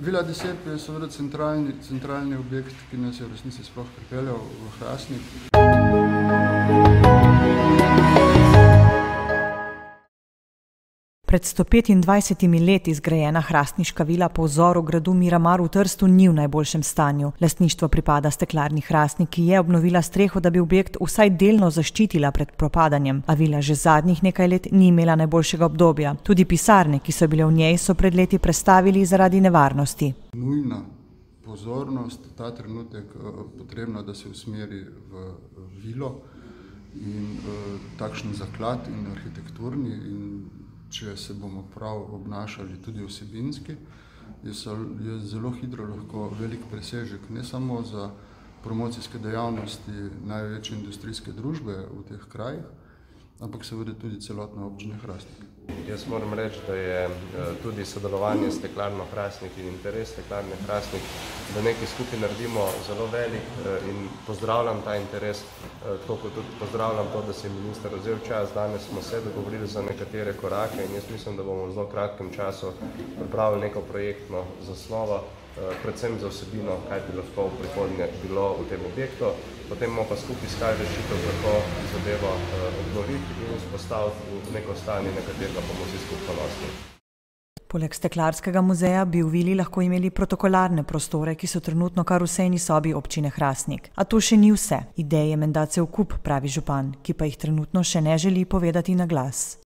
Vila Desep je seveda centralni, centralni objekt, ki nas je v resnici sploh pripeljal v Hrastnik. Pred 125 leti zgrajena hrastniška vila po vzoru gradu Miramar v Trstu ni v najboljšem stanju. Lastništvo pripada steklarni Hrastnik, ki je obnovila streho, da bi objekt vsaj delno zaščitila pred propadanjem, a vila že zadnjih nekaj let ni imela najboljšega obdobja. Tudi pisarne, ki so bile v njej, so pred leti prestavili zaradi nevarnosti. Nujna pozornost ta trenutek potrebna, da se usmeri v vilo in takšen zaklad in arhitekturni in če se bomo prav obnašali tudi vsebinski, je je zelo hitro lahko velik presežek ne samo za promocijske dejavnosti največje industrijske družbe v teh krajih, ampak seveda tudi celotne občine Hrastnik. Jaz moram reči, da je tudi sodelovanje s Steklarno Hrastnik in interes Steklarne Hrastnik, da nekaj skupaj naredimo, zelo velik in pozdravljam ta interes, tako kot tudi pozdravljam to, da si je minister vzel čas. Danes smo se dogovorili za nekatere korake in jaz mislim, da bomo v zelo kratkem času pripravili neko projektno zasnovo, predvsem za vsebino, kaj bi lahko v prihodnje bilo v tem objektu. Potem bomo pa skupaj iskali rešitev, kako zadevo obnoviti in vzpostaviti v neko stanje, na katerega bomo vsi skupaj ponosni. Poleg steklarskega muzeja bi v vili lahko imeli protokolarne prostore, ki so trenutno kar v sejni sobi občine Hrastnik. A to še ni vse. Idej je menda cel kup, pravi župan, ki pa jih trenutno še ne želi povedati na glas.